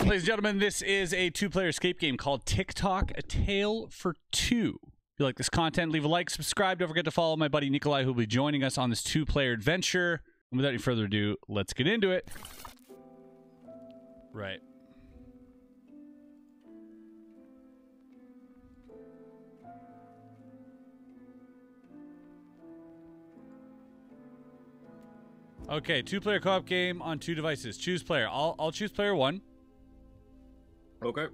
Ladies and gentlemen, this is a two-player escape game called Tick Tock: A Tale for Two. If you like this content, leave a like, subscribe. Don't forget to follow my buddy Nikolai, who will be joining us on this two-player adventure. And without any further ado, let's get into it. Right. Okay, two-player co-op game on two devices. Choose player. I'll I'll choose player one. Okay.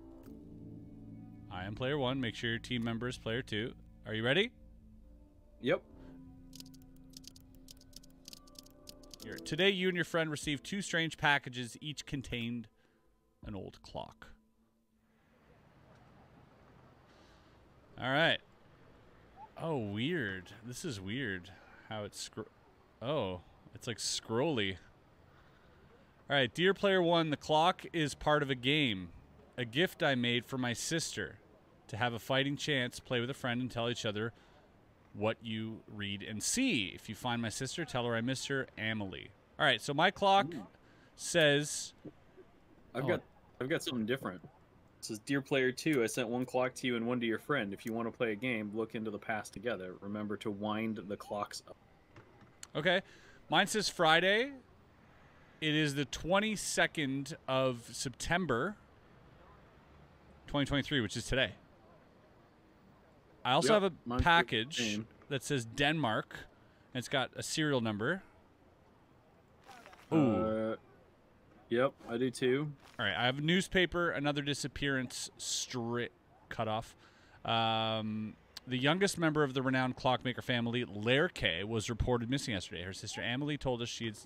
I am player one. Make sure your team member is player two. Are you ready? Yep. Here. Today, you and your friend received two strange packages. Each contained an old clock. All right. Oh, weird. This is weird. How it's scro- Oh, it's like scrolly. All right, dear player one, the clock is part of a game, a gift I made for my sister to have a fighting chance, play with a friend, and tell each other what you read and see. If you find my sister, tell her I miss her, Amelie. All right, so my clock says I've Oh. got I've got something different. It says, "Dear player two, I sent one clock to you and one to your friend. If you want to play a game, look into the past together. Remember to wind the clocks up." Okay. Mine says Friday. It is the 22nd of September 2023, which is today. I also Yep, have a package that says Denmark, and it's got a serial number. Ooh. Uh, yep, I do too. All right, I have a newspaper, another disappearance straight cut off. Um, the youngest member of the renowned clockmaker family, Lerke, was reported missing yesterday. Her sister Amelie told us she had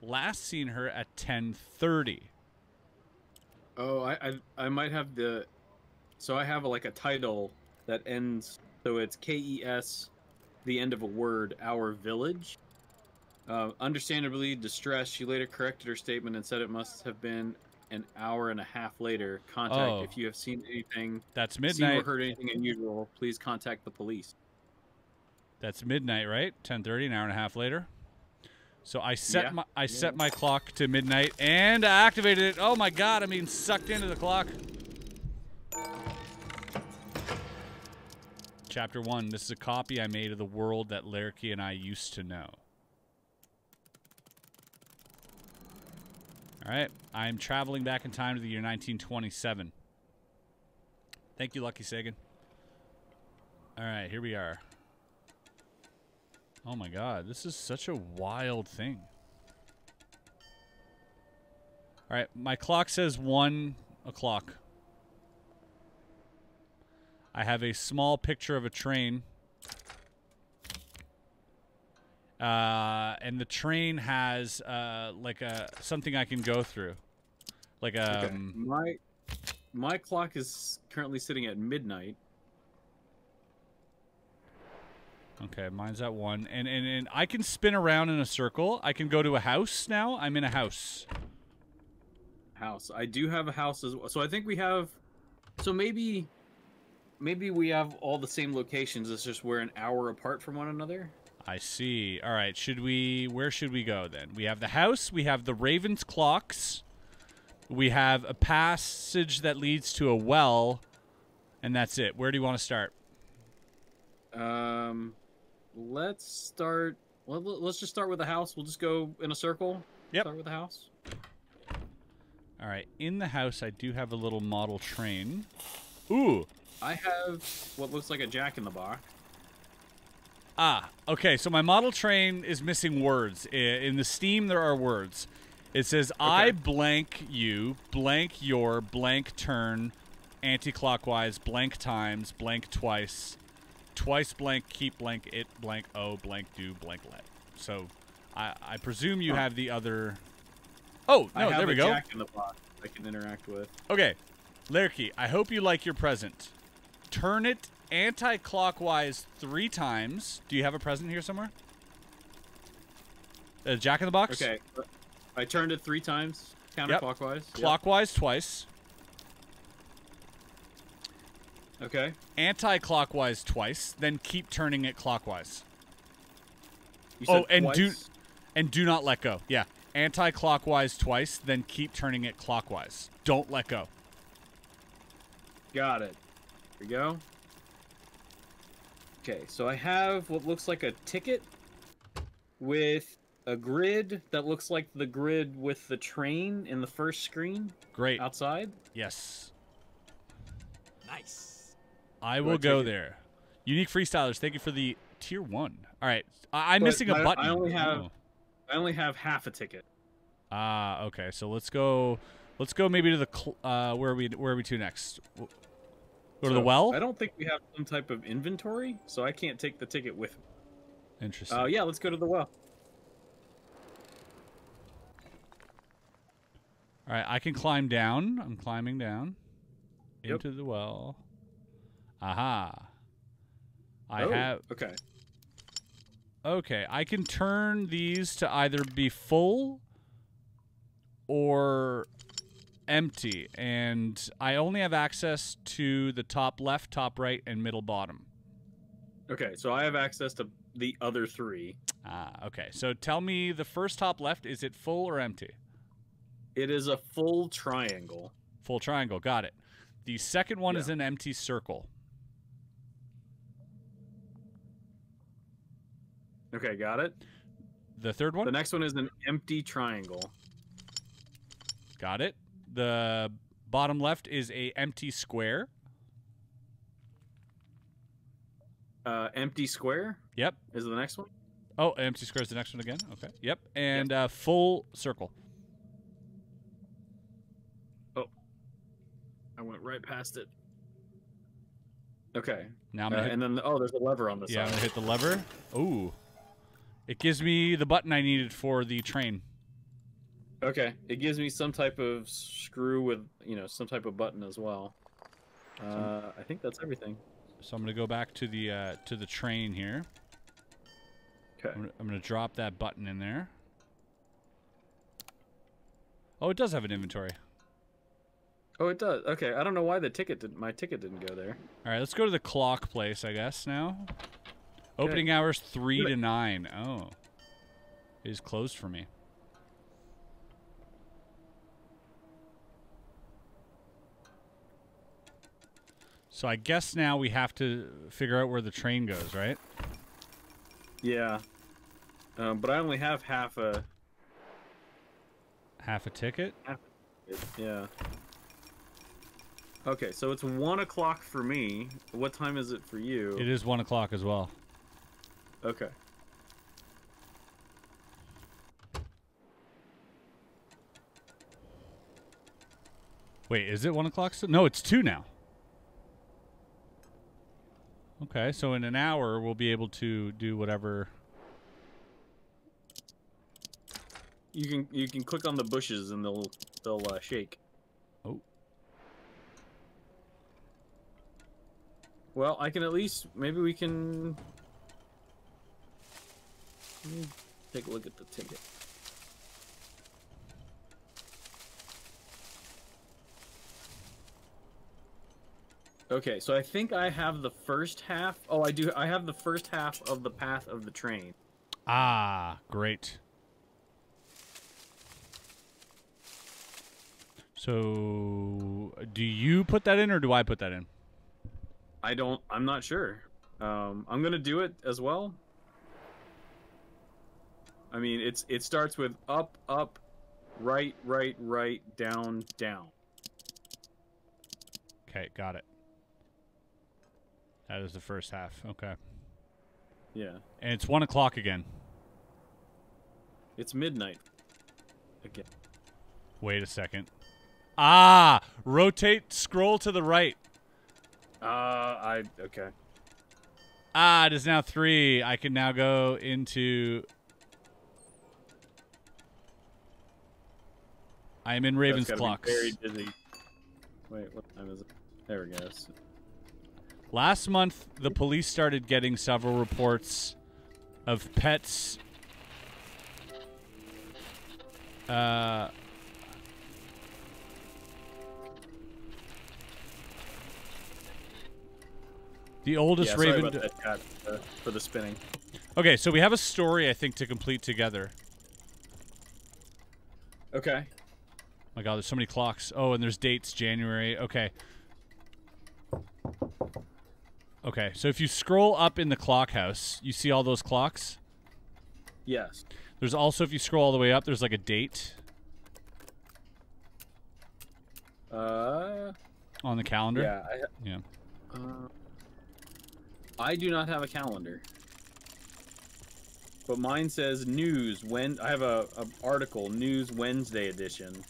last seen her at 10:30. Oh, I, I I might have the. So I have like a title that ends. So it's K E S, the end of a word. Our village. Uh, understandably distressed, she later corrected her statement and said it must have been an hour and a half later. Contact Oh. if you have seen anything, That's midnight. seen or heard anything unusual. Please contact the police. That's midnight, right? 10:30, an hour and a half later. So I set Yeah, my I yeah. set my clock to midnight and I activated it. Oh my god, I mean, sucked into the clock. Chapter 1. This is a copy I made of the world that Lerky and I used to know. All right, I'm traveling back in time to the year 1927. Thank you, Lucky Sagan. All right, here we are. Oh my god, this is such a wild thing. All right, my clock says one o'clock. I have a small picture of a train. Uh, and the train has uh, like a something I can go through, like Okay. um. My my clock is currently sitting at midnight. Okay, mine's at one, and, and and I can spin around in a circle. I can go to a house now. I'm in a house. House. I do have a house as well. So I think we have. So maybe. Maybe we have all the same locations. It's just we're an hour apart from one another. I see. All right, should we? Where should we go then? We have the house. We have the Ravens clocks. We have a passage that leads to a well, and that's it. Where do you want to start? Um, let's start. Well, let- let's just start with the house. We'll just go in a circle. Yep. Start with the house. All right, in the house, I do have a little model train. Ooh. I have what looks like a jack in the box. Ah, okay. So my model train is missing words. In the Steam, there are words. It says, "I blank you, blank your, blank turn, anti-clockwise, blank times, blank twice, twice blank, keep blank it, blank oh, blank do, blank let." So, I, I presume you have the other. Oh no, there we a go. jack in the box I can interact with. Okay, Lerky, I hope you like your present. Turn it anti-clockwise three times. Do you have a present here somewhere? A Jack in the Box. Okay. I turned it three times counterclockwise. Yep. Clockwise twice. Okay. Anti-clockwise twice. Then keep turning it clockwise. You Oh, and do- And do not let go. Yeah. anti-clockwise twice, then keep turning it clockwise. Don't let go. Got it. Here we go. Okay, so I have what looks like a ticket with a grid that looks like the grid with the train in the first screen Great. outside. Yes. Nice. I will go take it? there. Unique freestylers, thank you for the tier one. All right, I- I'm But missing a I- button. I only have- Oh. I only have half a ticket. Ah, okay. So let's go. Let's go maybe to the. Cl- uh, where are we? Where are we to next? Go to the well. I don't think we have some type of inventory, so I can't take the ticket with me. Interesting. Uh, yeah, let's go to the well. All right, I can climb down. I'm climbing down Yep. into the well. Aha. I Oh, have. Okay. Okay, I can turn these to either be full or empty, and I only have access to the top left, top right, and middle bottom. Okay, so I have access to the other three. Ah, okay. So tell me the first top left, is it full or empty? It is a full triangle. Full triangle, got it. The second one is an empty circle. Okay, got it. The third one, The next one is an empty triangle. got it. The bottom left is a empty square. Uh, empty square Yep. is it the next one. Oh, empty square is the next one again. Okay. Yep. And uh, full circle. Oh, I went right past it. Okay, Now I'm uh, hit, and then oh, there's a lever on the yeah, I'm side. gonna hit the lever. Ooh, it gives me the button I needed for the train. Okay, it gives me some type of screw with you know some type of button as well. Uh, I think that's everything. So I'm gonna go back to the uh, to the train here. Okay. I'm gonna, drop that button in there. Oh, it does have an inventory. Oh, it does. Okay, I don't know why the ticket didn't. My ticket didn't go there. All right, let's go to the clock place, I guess now. Opening hours three to nine. Oh, it is closed for me. So I guess now we have to figure out where the train goes, right? Yeah. Um, but I only have half a. Half a ticket. Yeah. Okay, so it's one o'clock for me. What time is it for you? It is one o'clock as well. Okay. Wait, is it one o'clock? No, it's two now. Okay, so in an hour we'll be able to do whatever. You can you can click on the bushes and they'll they'll uh, shake. Oh. Well, I can at least maybe we can. Let me take a look at the ticket. Okay, so I think I have the first half. Oh, I do. I have the first half of the path of the train. Ah, great. So, do you put that in or do I put that in? I don't. I'm not sure. Um, I'm gonna do it as well. I mean, it's it starts with up, up, right, right, right, down, down. Okay, got it. That is the first half. Okay. Yeah, And it's one o'clock again. it's midnight. Again. Wait a second. Ah, rotate, scroll to the right. Uh, I okay. Ah, it is now three. I can now go into. I am in Raven's clocks. Very busy. Wait, what time is it? There we go. Last month, the police started getting several reports of pets. Uh, the oldest Yeah, sorry Raven. about that, chat, uh, for the spinning. Okay, so we have a story I think to complete together. Okay. My God, there's so many clocks. Oh, and there's dates. January. Okay. Okay, so if you scroll up in the clock house, you see all those clocks. Yes. There's also, if you scroll all the way up, there's like a date Uh. on the calendar. Yeah. I, Yeah. uh, I do not have a calendar. But mine says news when I have a, a article news Wednesday edition.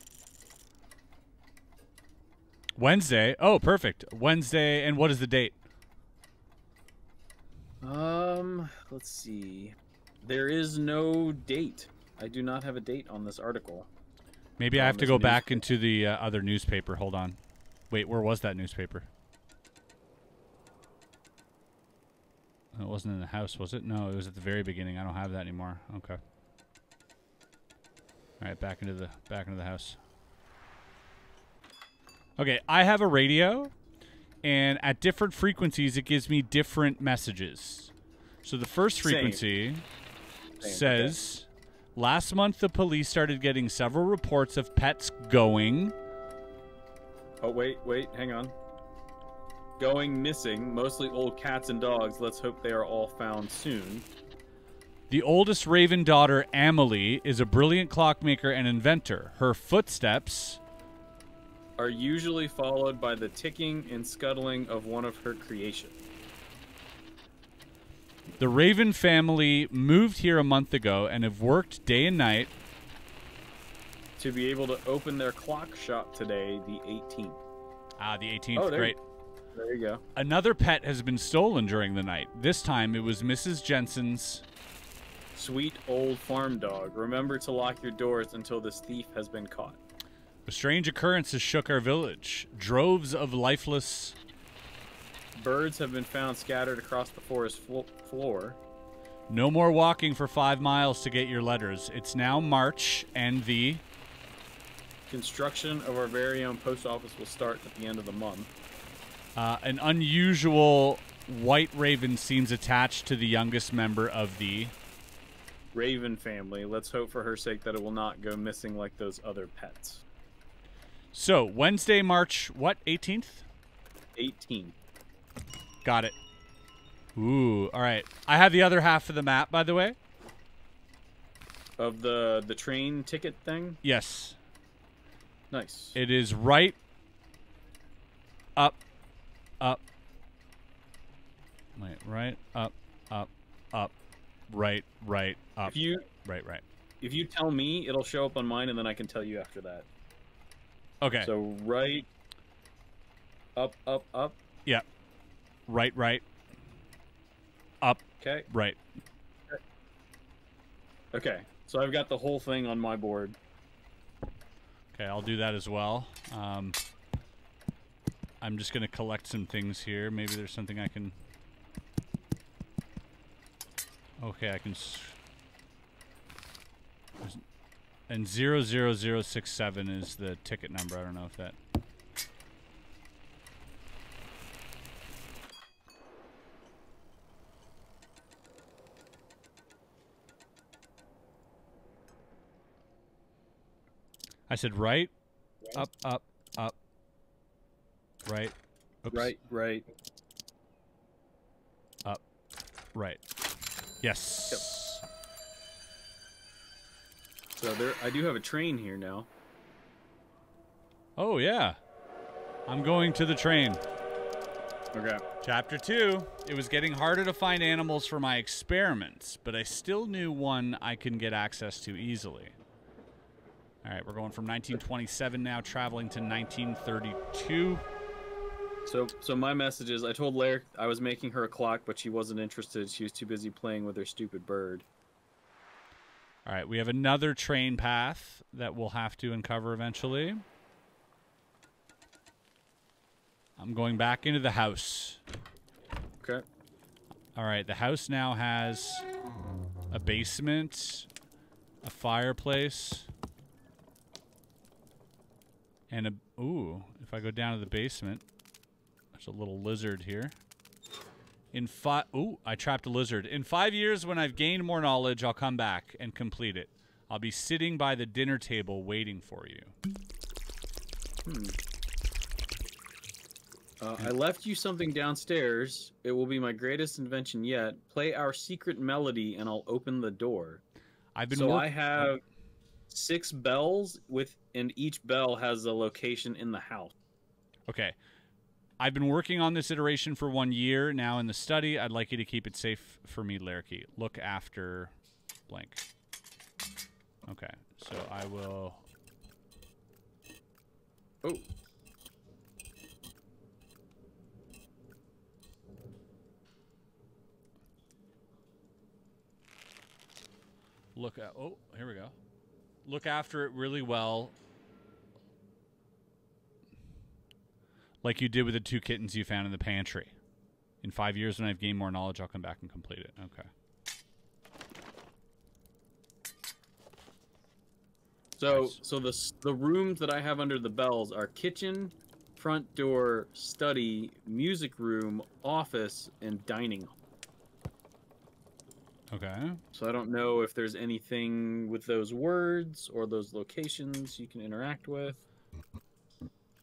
Wednesday. Oh, perfect. Wednesday. And what is the date? Um, let's see. There is no date. I do not have a date on this article. Maybe I have to go back into the uh, other newspaper. Hold on. Wait, where was that newspaper? It wasn't in the house, was it? No, it was at the very beginning. I don't have that anymore. Okay. All right, back into the back into the house. Okay, I have a radio, and at different frequencies, it gives me different messages. So the first Same. frequency okay. says, last month the police started getting several reports of pets going. Oh wait, wait, hang on. Going missing, mostly old cats and dogs. Let's hope they are all found soon. The oldest Raven daughter, Amelie, is a brilliant clockmaker and inventor. Her footsteps. Are usually followed by the ticking and scuttling of one of her creations. The Raven family moved here a month ago and have worked day and night. To be able to open their clock shop today, the 18th. Ah, the 18th. Oh, there- Great. There you go. Another pet has been stolen during the night. This time it was Mrs. Jensen's. Sweet old farm dog. Remember to lock your doors until this thief has been caught. A strange occurrence has shook our village. Droves of lifeless. Birds have been found scattered across the forest flo- floor. No more walking for five miles to get your letters. It's now March, and the. Construction of our very own post office will start at the end of the month. Uh, an unusual white raven seems attached to the youngest member of the. Raven family. Let's hope for her sake that it will not go missing like those other pets. So, Wednesday, March, what, 18th? 18. Got it. Ooh, all right. I have the other half of the map, by the way. Of the the train ticket thing? Yes. Nice. It is right, up, up. Wait, right, up, up, up, right, right, up, if you right, right. if you tell me, it'll show up on mine and then I can tell you after that. Okay. So right up up up. yeah. Right, right, up, Okay. right. Okay. So I've got the whole thing on my board. Okay, I'll do that as well. Um, I'm just going to collect some things here. Maybe there's something I can. Okay, I can. And 00067 is the ticket number. I don't know if that. I said right, up, up, up, right, oops, Right, right. Up, right. Yes. So there I do have a train here now. Oh yeah. I'm going to the train. Okay. Chapter 2. It was getting harder to find animals for my experiments, but I still knew one I can get access to easily. All right, we're going from 1927 now, traveling to 1932. So so my message is I told Lair I was making her a clock, but she wasn't interested. She was too busy playing with her stupid bird. All right, we have another train path that we'll have to uncover eventually. I'm going back into the house. Okay. All right, the house now has a basement, a fireplace, and a ooh, if I go down to the basement, there's a little lizard here. In five ooh, I trapped a lizard. In 5 years when I've gained more knowledge, I'll come back and complete it. I'll be sitting by the dinner table waiting for you. Hmm. Uh, I left you something downstairs. It will be my greatest invention yet. Play our secret melody, and I'll open the door. I've been so I have six bells with, and each bell has a location in the house. Okay. I've been working on this iteration for one year now in the study. I'd like you to keep it safe for me, Larky. Look after blank. Okay, so I will. Oh, Look at. Oh, here we go. Look after it really well. Like you did with the two kittens you found in the pantry. In five years, when I've gained more knowledge, I'll come back and complete it. Okay. so Nice. so the the rooms that I have under the bells are kitchen, front door, study, music room, office, and dining. Okay. So I don't know if there's anything with those words or those locations you can interact with.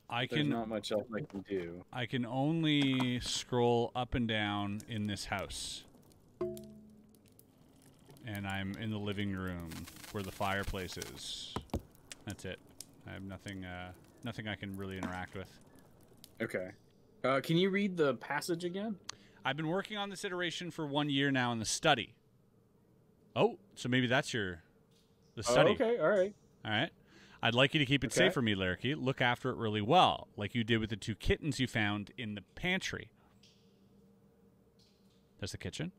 I There's can not much else I can do. I can only scroll up and down in this house. And I'm in the living room where the fireplace is. That's it. I have nothing uh nothing I can really interact with. Okay. Uh, can you read the passage again? I've been working on this iteration for 1 year now in the study. Oh, so maybe that's your the study. Oh, okay. All right. All right. I'd like you to keep it Okay. safe for me, Larky. Look after it really well, like you did with the two kittens you found in the pantry. There's the kitchen.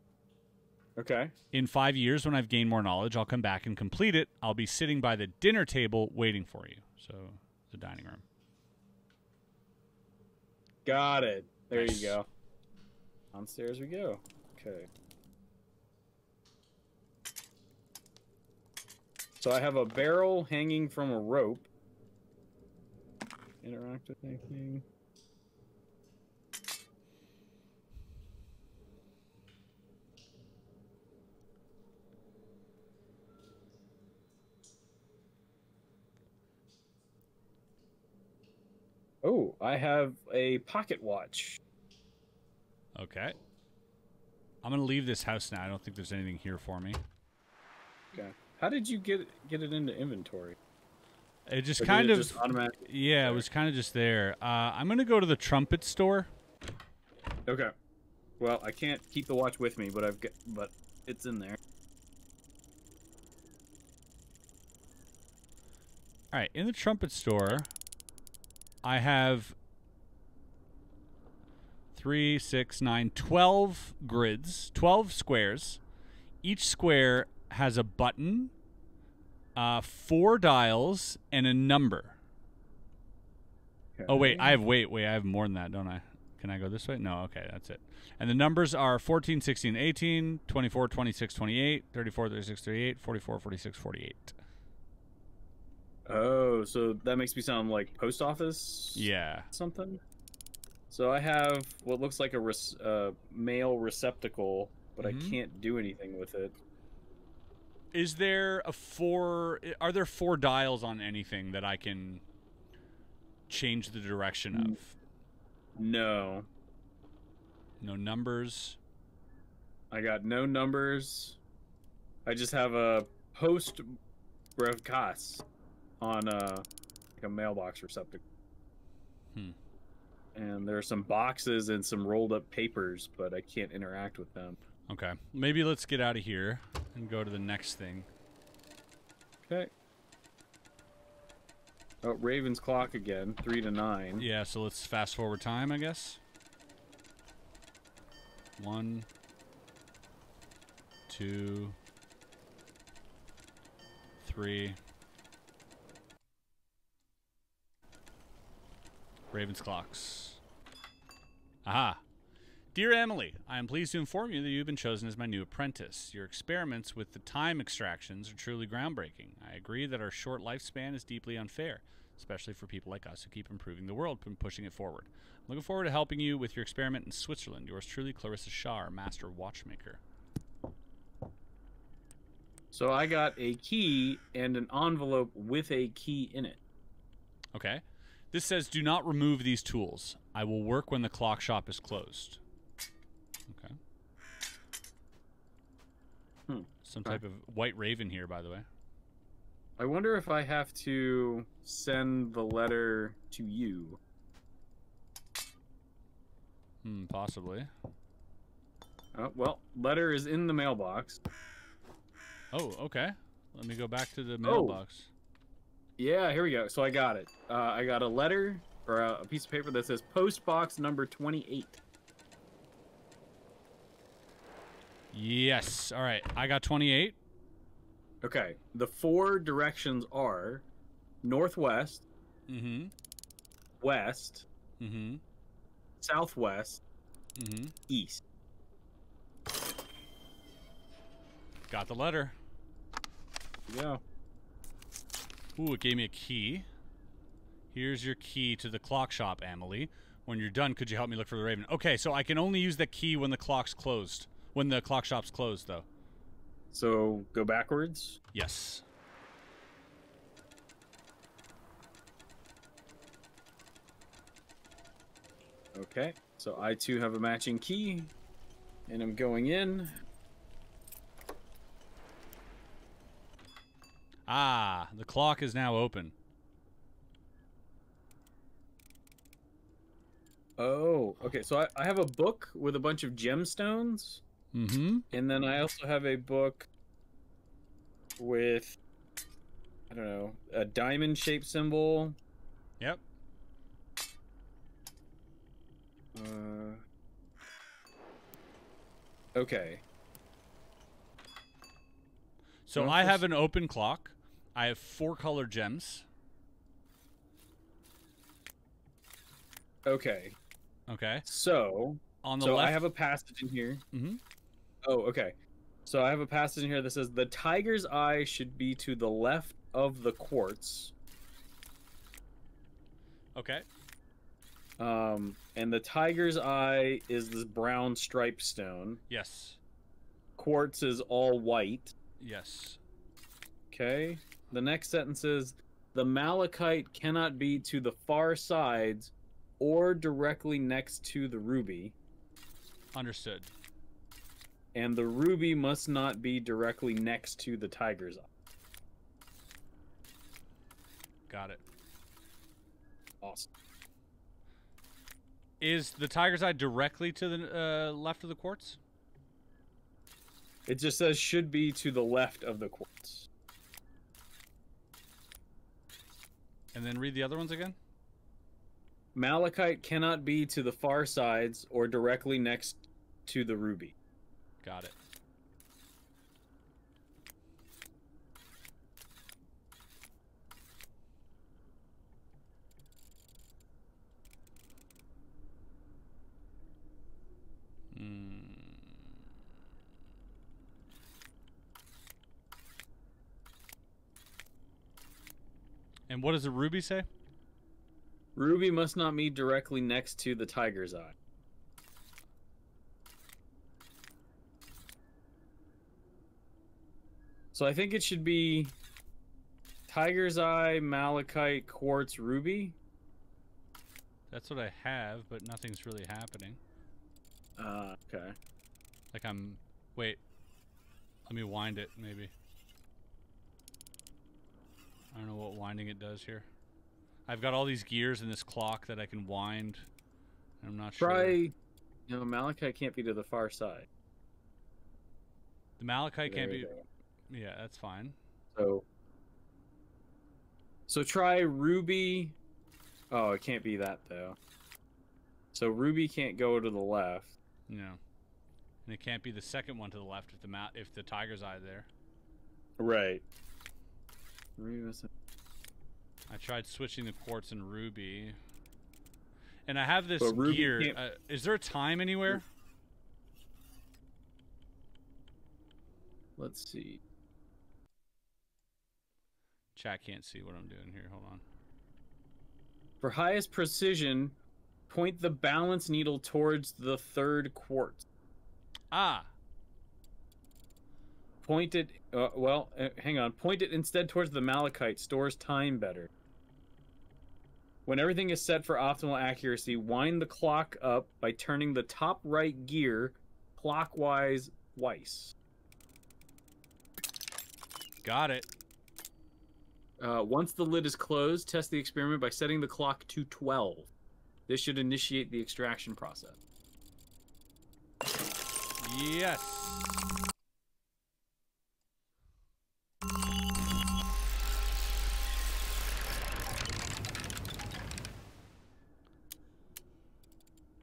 Okay. In five years, when I've gained more knowledge, I'll come back and complete it. I'll be sitting by the dinner table waiting for you. So, the dining room. Got it. There Nice. you go. Downstairs we go. Okay. So I have a barrel hanging from a rope. Interact with anything. Oh, I have a pocket watch. Okay. I'm going to leave this house now. I don't think there's anything here for me. How did you get get it into inventory? It just Or kind it of. just yeah, it was kind of just there. Uh, I'm going to go to the trumpet store. Okay. Well, I can't keep the watch with me, but I've got but it's in there. All right, in the trumpet store, I have three, six, nine, twelve grids, twelve squares. Each square has a button, uh, four dials, and a number. Oh wait, I have wait, wait, I have more than that, don't I? Can I go this way? No, okay, that's it. And the numbers are 14, 16, 18, 24, 26, 28, 34, 36, 38, 44, 46, 48. Oh, so that makes me sound like post office Yeah. something. So I have what looks like a res- uh, mail receptacle, but Mhm. I can't do anything with it. Is there a four? Are there four dials on anything that I can change the direction of? No, No numbers. I got no numbers. I just have a post brevcas on a like a mailbox receptacle. Hmm. And there are some boxes and some rolled up papers, but I can't interact with them. Okay, maybe let's get out of here and go to the next thing. Okay. Oh, Raven's clock again, three to nine. Yeah, so let's fast forward time, I guess. One, two, three. Raven's clocks. Aha. Dear Emily, I am pleased to inform you that you've been chosen as my new apprentice. Your experiments with the time extractions are truly groundbreaking. I agree that our short lifespan is deeply unfair, especially for people like us who keep improving the world and pushing it forward. I'm looking forward to helping you with your experiment in Switzerland. Yours truly, Clarissa Shaw, our master watchmaker. So I got a key and an envelope with a key in it. Okay. This says, "Do not remove these tools. I will work when the clock shop is closed." Okay. Hmm. Some type of white raven here, by the way. I wonder if I have to send the letter to you. Hmm, possibly. Oh, well, letter is in the mailbox. Oh, okay. Let me go back to the mailbox. Oh. mailbox. Yeah, here we go. So I got it. Uh, I got a letter or a, a piece of paper that says post box number 28. Yes. All right. I got 28. Okay. The four directions are northwest, Mm-hmm. west, Mm-hmm. southwest, Mm-hmm. east. Got the letter. Yeah. Ooh, it gave me a key. Here's your key to the clock shop, Emily. When you're done, could you help me look for the raven? Okay, so I can only use the key when the clock's closed. When the clock shop's closed, though. So go backwards. Yes. Okay. So I too have a matching key, and I'm going in. Ah, the clock is now open. Oh, okay. So I, I have a book with a bunch of gemstones, Mm-hmm. and then I also have a book with I don't know a diamond shaped symbol. Yep. Uh, okay. So I have an open clock. I have four color gems. Okay. Okay. So On the so left. I have a passage in here. Mhm. Oh, okay. So I have a passage in here that says the tiger's eye should be to the left of the quartz. Okay. Um, and the tiger's eye is this brown striped stone. Yes. Quartz is all white. Yes. Okay. The next sentence is the malachite cannot be to the far sides or directly next to the ruby, Understood. And the ruby must not be directly next to the tiger's eye. Got it. Awesome. Is the tiger's eye directly to the uh, left of the quartz? It just says should be to the left of the quartz. And then read the other ones again. Malachite cannot be to the far sides or directly next to the ruby. Got it. Hmm. And what does the ruby say? Ruby must not be directly next to the tiger's eye. So I think it should be tiger's eye, malachite, quartz, ruby. That's what I have, but nothing's really happening. Uh, okay. Like I'm. Wait. Let me wind it, maybe. I don't know what winding it does here. I've got all these gears in this clock that I can wind. I'm not Try. sure. You know, malachite can't be to the far side. The malachite can't be. go. Yeah, that's fine. So. So try ruby. Oh, it can't be that though. So ruby can't go to the left. No. And it can't be the second one to the left if the ma- if the tiger's eye there. Right. Ruby must have- I tried switching the quartz and ruby. And I have this gear. Uh, is there a time anywhere? Let's see. Chat can't see what I'm doing here. Hold on. For highest precision, point the balance needle towards the third quartz. Ah, Point it. Uh, well, uh, hang on. Point it instead towards the malachite. Stores time better. When everything is set for optimal accuracy, wind the clock up by turning the top right gear clockwise twice. Got it. Uh, once the lid is closed, test the experiment by setting the clock to 12. This should initiate the extraction process. Yes.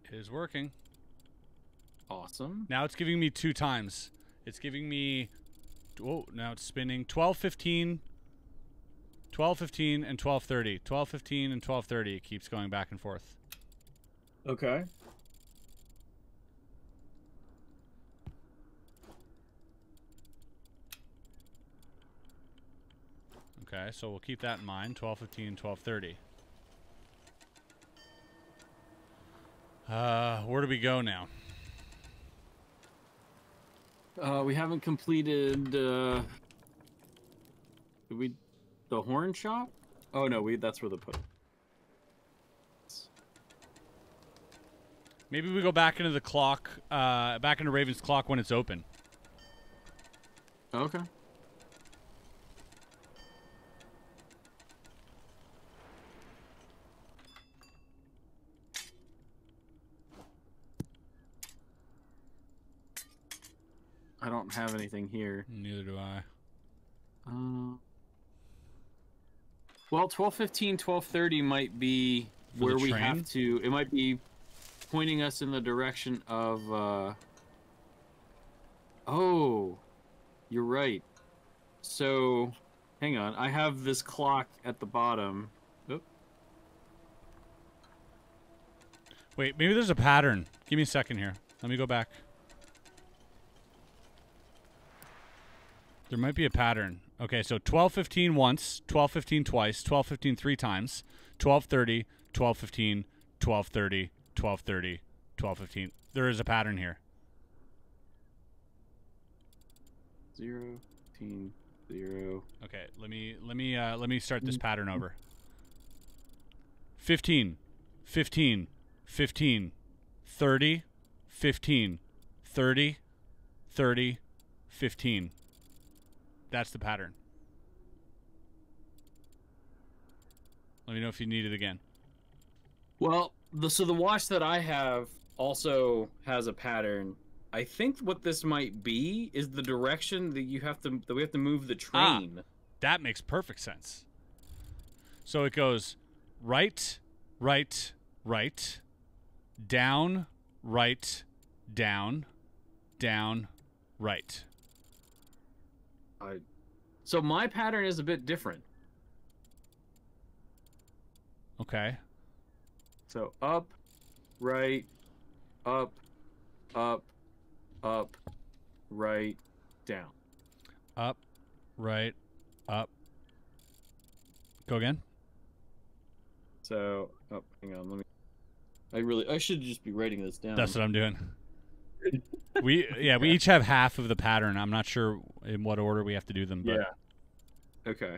It is working. Awesome. Now it's giving me two times. It's giving me. oh, now it's spinning. 12, 15, 12, 15, and 12:30. 12:15 and 12:30. It keeps going back and forth. Okay. Okay, so we'll keep that in mind. 12, 15, 12, 30. Uh, where do we go now? Uh, we haven't completed. Uh, did we the horn shop? Oh no, we that's where the put. Maybe we go back into the clock, uh, back into Raven's clock when it's open. Okay. I don't have anything here. Neither do I. Uh, well, 1215, 1230 might be For where we have to. It might be pointing us in the direction of. Uh, oh, you're right. So, hang on. I have this clock at the bottom. Oop. Wait, maybe there's a pattern. Give me a second here. Let me go back. There might be a pattern. Okay, so 12:15 once, 12:15 twice, 12:15 three times, 12:30, 12:15, 12:30, 12:30, 12:15. There is a pattern here. Zero, 15, zero. Okay, let me let me uh, let me start this pattern over. 15 15 15 30 15 30 30 15 That's the pattern. Let me know if you need it again. Well, the so the watch that I have also has a pattern. I think what this might be is the direction that you have to that we have to move the train. Ah, That makes perfect sense. So it goes right, right, right, down, right, down, down, right. I, so my pattern is a bit different. Okay. So up, right, up, up, up, right, down. Up, right, up. Go again. So, oh, hang on, let me. I really, I should just be writing this down. That's what I'm doing. we yeah, we each have half of the pattern. I'm not sure in what order we have to do them, but yeah. Okay.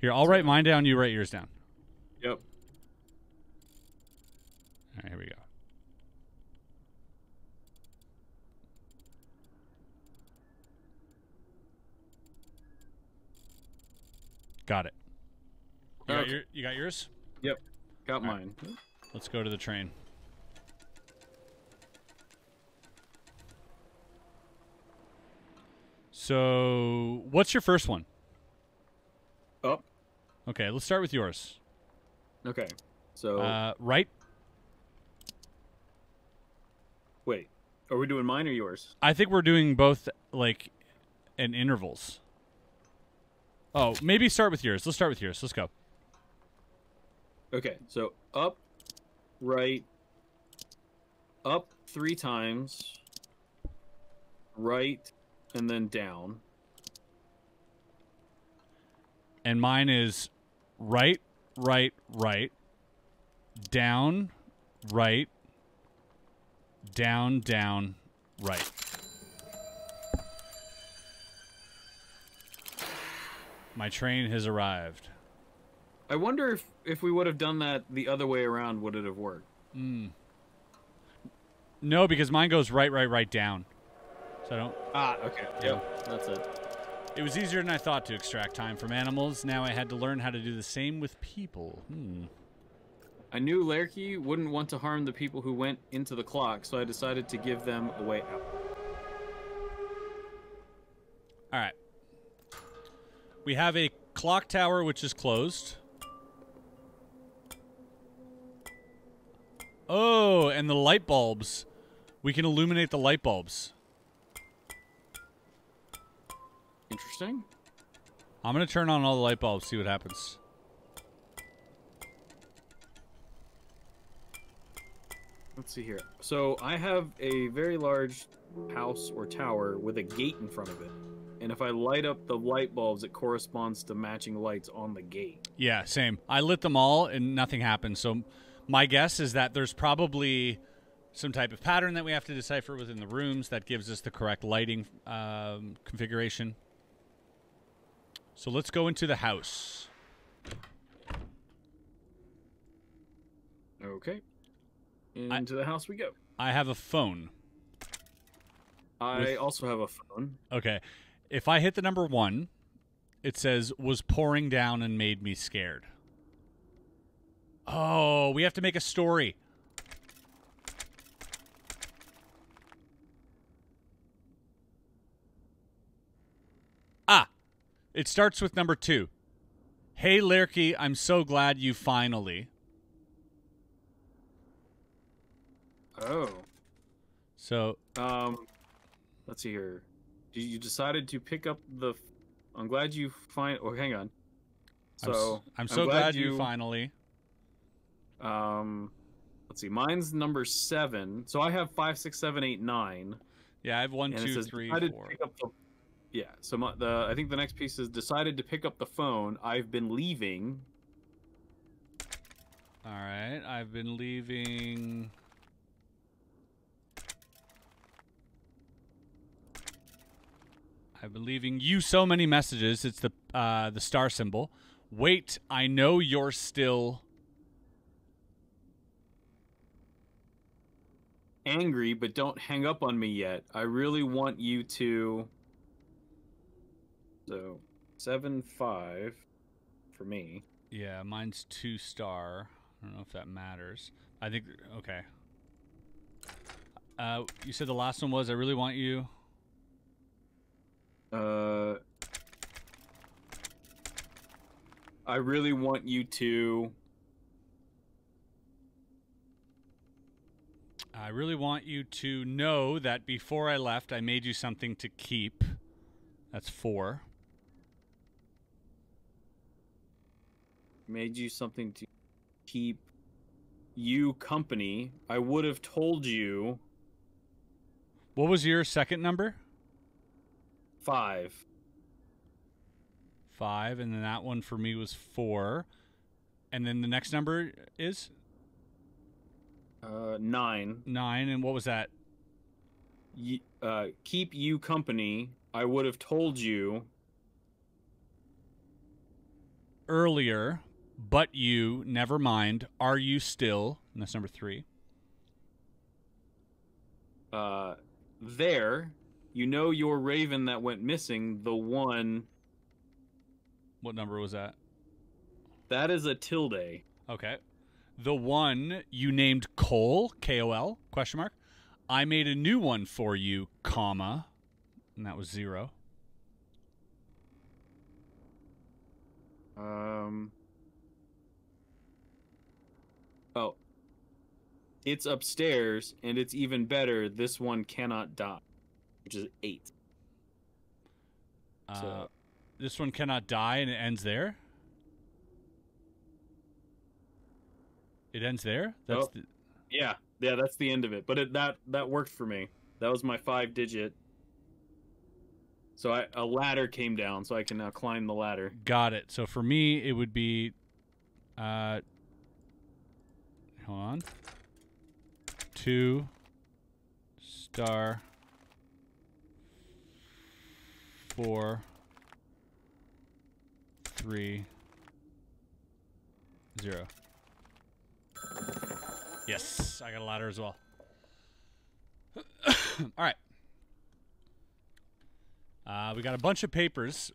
here, I'll write mine down, you write yours down. Yep. All right, here we go. Got it. You, got, your, you got yours? Yep. Got right. mine. Let's go to the train. So, what's your first one? Up. Okay, let's start with yours. Okay. So Uh, right. wait, are we doing mine or yours? I think we're doing both like in intervals. Oh, maybe start with yours. Let's start with yours. Let's go. Okay. So up, right, up three times, right, and then down. And mine is right, right, right, down, right, down, down, right. My train has arrived. I wonder if if we would have done that the other way around, would it have worked? Mm. No, because mine goes right, right, right down. So I don't. Ah, okay. Yep, that's it. It was easier than I thought to extract time from animals. Now I had to learn how to do the same with people. Hmm. I knew Lerky wouldn't want to harm the people who went into the clock, so I decided to give them a way out. All right. We have a clock tower which is closed. Oh, and the light bulbs. We can illuminate the light bulbs. Interesting. I'm going to turn on all the light bulbs, see what happens. Let's see here. So I have a very large house or tower with a gate in front of it. And if I light up the light bulbs, it corresponds to matching lights on the gate. Yeah, same. I lit them all and nothing happened. So my guess is that there's probably some type of pattern that we have to decipher within the rooms that gives us the correct lighting um, configuration. So let's go into the house. Okay. Into the house we go. I have a phone. I With- also have a phone. Okay. If I hit the number one, it says was pouring down and made me scared. Oh, we have to make a story. Ah, it starts with number two. Hey, Lerky, I'm so glad you finally. Oh. So, Um, let's see here. You- You decided to pick up the. I'm glad you find. Oh, hang on. I'm, s- So I'm so glad, you you finally. Um, let's see. Mine's number seven. So I have five, six, seven, eight, nine. Yeah, I have one, two, says three, four. to pick up the. Yeah. So my, the I think the next piece is decided to pick up the phone. I've been leaving. All right, I've been leaving. I've been leaving you so many messages. It's the uh, the star symbol. Wait, I know you're still. angry, but don't hang up on me yet. I really want you to. So, seven five, for me. Yeah, mine's two star. I don't know if that matters. I think okay. Uh, you said the last one was I really want you. Uh, I really want you to. I really want you to know that before I left, I made you something to keep. That's four. Made you something to keep you company. I would have told you What was your second number? five. Five, and then that one for me was four. And then the next number is Uh, nine. nine, and what was that? Y- uh, keep you company. I would have told you. Earlier, but you, never mind. Are you still? And that's number three. Uh, there. You know your raven that went missing. The one What number was that? that is a tilde. Okay. The one you named Cole, K O L, question mark. I made a new one for you, comma. And that was zero. Um. Oh. It's upstairs, and it's even better. This one cannot die, which is eight. Uh, So- this one cannot die and it ends there? It ends there? That's Oh. the, Yeah, yeah, that's the end of it. But it, that that worked for me. That was my five digit. So I, a ladder came down, so I can now climb the ladder. got it. So for me, it would be. Uh, hold on. Two star four three, zero. Yes, I got a ladder as well. All right. Uh, we got a bunch of papers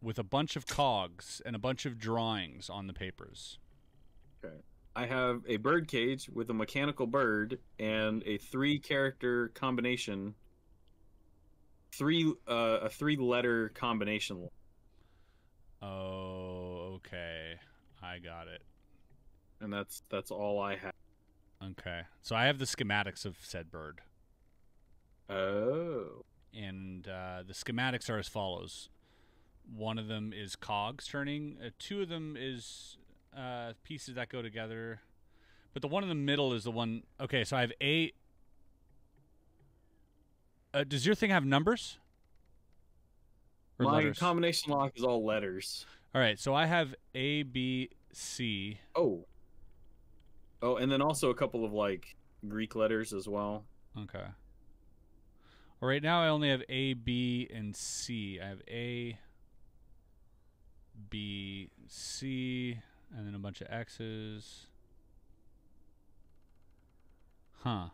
with a bunch of cogs and a bunch of drawings on the papers. Okay. I have a bird cage with a mechanical bird and a three character combination. Three uh, a three letter combination. Oh, okay. I got it. And that's that's all I have. Okay. So I have the schematics of said bird. Oh. And uh, the schematics are as follows. One of them is cogs turning. Uh, two of them is uh, pieces that go together. But the one in the middle is the one. Okay, so I have a. Uh, does your thing have numbers? Or My letters? combination lock is all letters. All right, so I have A, B, C. Oh. Oh, and then also a couple of like Greek letters as well. Okay. Well, right now I only have A, B, and C. I have A, B, C, and then a bunch of X's. Huh.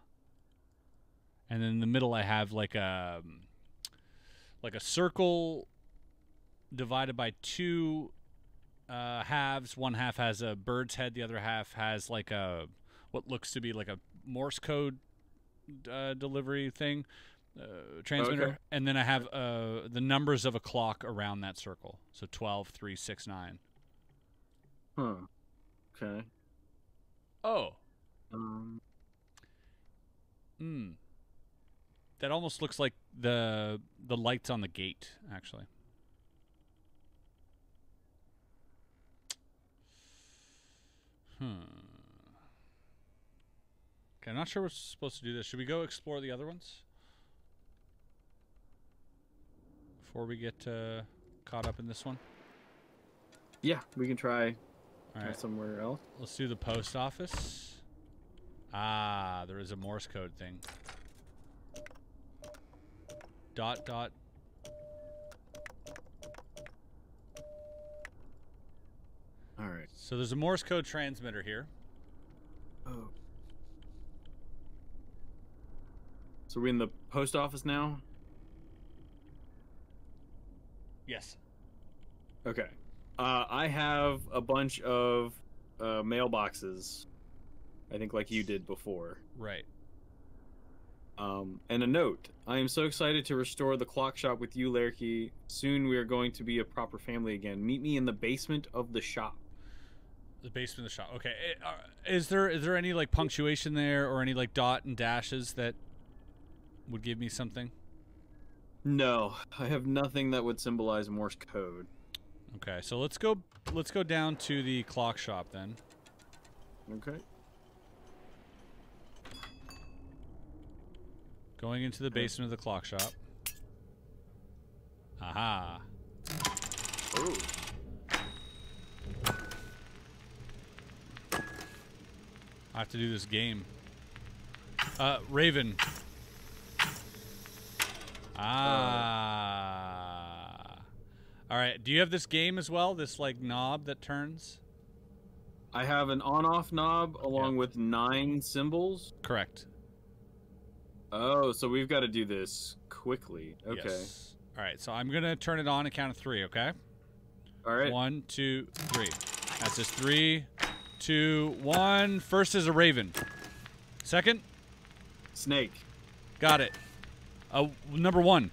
And then in the middle I have like a like a circle divided by two uh, halves. One half has a bird's head. The other half has like a what looks to be like a Morse code uh, delivery thing, uh, transmitter. Okay. And then I have uh, the numbers of a clock around that circle. So 12, 3, 6, 9. Huh. Okay. Oh. Um, Hmm. That almost looks like the the lights on the gate, actually. Hmm. Okay, I'm not sure we're supposed to do this. Should we go explore the other ones before we get uh, caught up in this one? yeah, we can try, try right, somewhere else. let's do the post office. Ah, there is a Morse code thing. Dot dot. All right. So there's a Morse code transmitter here. Oh. So we're in the post office now. Yes. Okay. Uh, I have a bunch of uh, mailboxes. I think like you did before. Right. Um, and a note. I am so excited to restore the clock shop with you, Lerky. Soon we are going to be a proper family again. Meet me in the basement of the shop. The basement of the shop. Okay. eh, uh, Is there is there any like punctuation there or any like dot and dashes that would give me something? No, I have nothing that would symbolize Morse code. Okay. So let's go let's go down to the clock shop then. Okay. Going into the basement of the clock shop. Aha. Oh. I have to do this game. Uh, Raven. Ah. All right. Do you have this game as well? This like knob that turns? I have an on-off knob along Yeah. with nine symbols. Correct. Oh, so we've got to do this quickly. Okay. Yes. All right. So I'm gonna turn it on. A count of three. Okay. All right. One, two, three. That's just three, two, one. First is a raven. Second, Snake. got it. Uh, number one.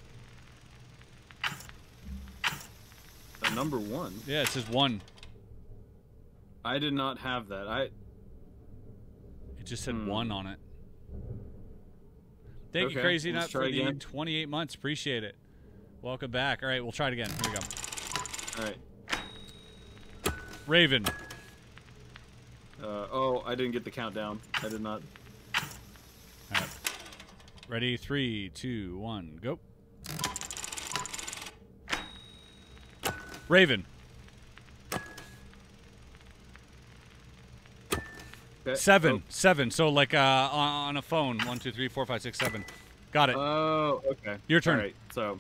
Uh, number one. Yeah, it says one. I did not have that. I It just said Hmm. one on it. Thank you, Crazy Nut, for the again. 28 months. Appreciate it. Welcome back. All right, we'll try it again. Here we go. all right. Raven. Uh, oh, I didn't get the countdown. I did not. All right. Ready? Three, two, one, go. Raven. Okay. Seven. Seven. So, like uh, on, a phone. One, two, three, four, five, six, seven. Got it. Oh, oh, okay. Your turn. All right. So,